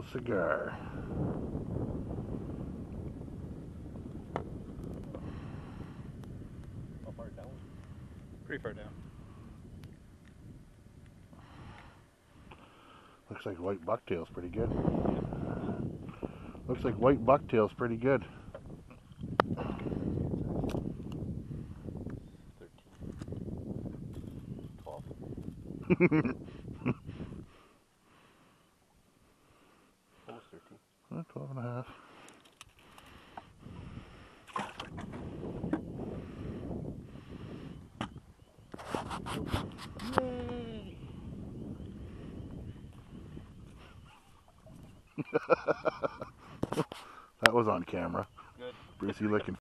the cigar. How far down? Pretty far down. Looks like white bucktail's pretty good. Looks like white bucktail's pretty good. 13. 12. Almost 13. Uh, 12 and a half. that was on camera. Good. Brucey looking